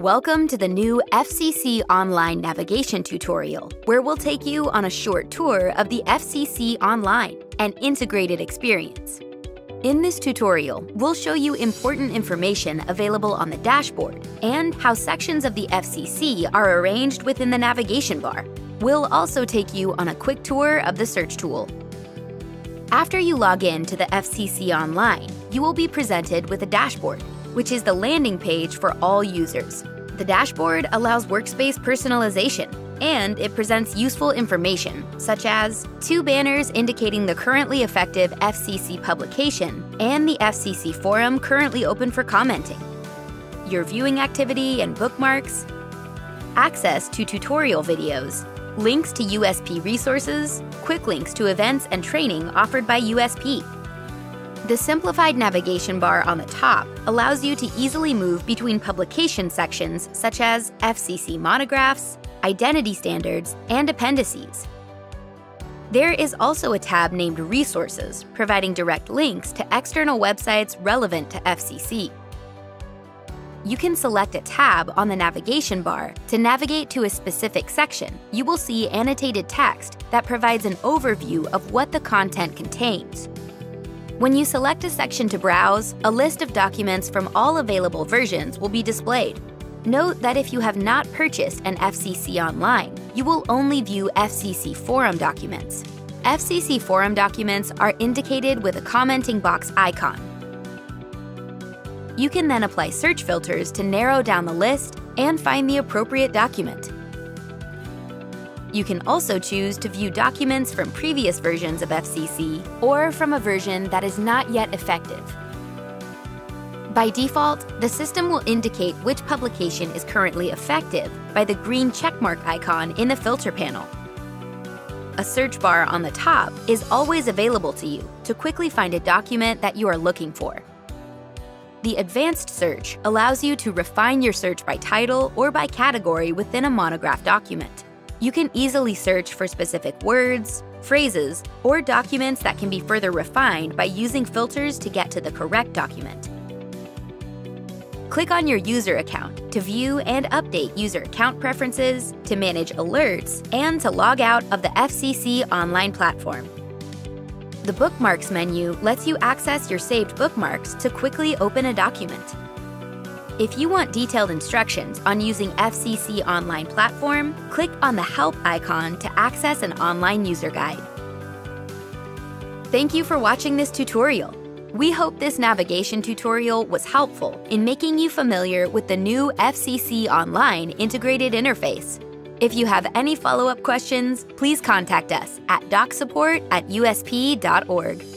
Welcome to the new FCC Online Navigation tutorial, where we'll take you on a short tour of the FCC Online, an integrated experience. In this tutorial, we'll show you important information available on the dashboard and how sections of the FCC are arranged within the navigation bar. We'll also take you on a quick tour of the search tool. After you log in to the FCC Online, you will be presented with a dashboard which is the landing page for all users. The dashboard allows workspace personalization, and it presents useful information, such as two banners indicating the currently effective FCC publication and the FCC forum currently open for commenting, your viewing activity and bookmarks, access to tutorial videos, links to USP resources, quick links to events and training offered by USP, the simplified navigation bar on the top allows you to easily move between publication sections such as FCC monographs, identity standards, and appendices. There is also a tab named Resources, providing direct links to external websites relevant to FCC. You can select a tab on the navigation bar to navigate to a specific section. You will see annotated text that provides an overview of what the content contains. When you select a section to browse, a list of documents from all available versions will be displayed. Note that if you have not purchased an FCC Online, you will only view FCC Forum documents. FCC Forum documents are indicated with a commenting box icon. You can then apply search filters to narrow down the list and find the appropriate document. You can also choose to view documents from previous versions of FCC or from a version that is not yet effective. By default, the system will indicate which publication is currently effective by the green checkmark icon in the filter panel. A search bar on the top is always available to you to quickly find a document that you are looking for. The advanced search allows you to refine your search by title or by category within a monograph document you can easily search for specific words, phrases, or documents that can be further refined by using filters to get to the correct document. Click on your user account to view and update user account preferences, to manage alerts, and to log out of the FCC online platform. The Bookmarks menu lets you access your saved bookmarks to quickly open a document. If you want detailed instructions on using FCC Online Platform, click on the Help icon to access an online user guide. Thank you for watching this tutorial. We hope this navigation tutorial was helpful in making you familiar with the new FCC Online integrated interface. If you have any follow-up questions, please contact us at docsupport at usp.org.